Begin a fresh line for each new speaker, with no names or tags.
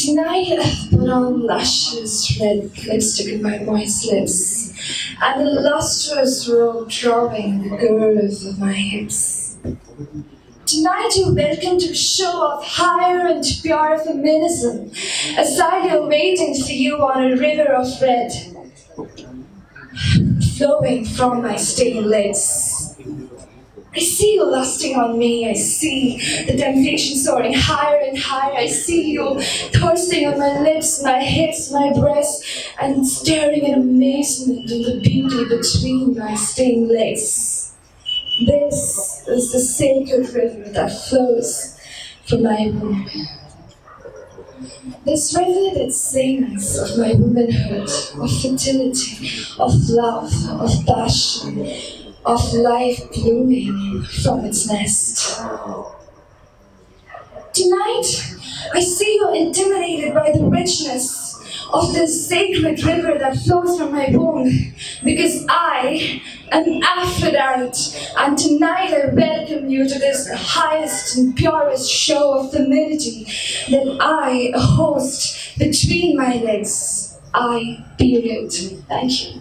Tonight I put on luscious red lipstick on my moist lips, and the lustrous robe dropping the girth of my hips. Tonight you're welcome to a show off higher and pure feminism, as I lie waiting for you on a river of red, flowing from my stained lips. I see you lusting on me. I see the temptation soaring higher and higher. I see you thirsting on my lips, my hips, my breasts, and staring in amazement at the beauty between my stained legs. This is the sacred river that flows from my womb. This river that sings of my womanhood, of fertility, of love, of passion, of life blooming from its nest. Tonight, I see you intimidated by the richness of this sacred river that flows from my womb, because I am Aphrodite, and tonight I welcome you to this highest and purest show of femininity that I host between my legs. I, period. Thank you.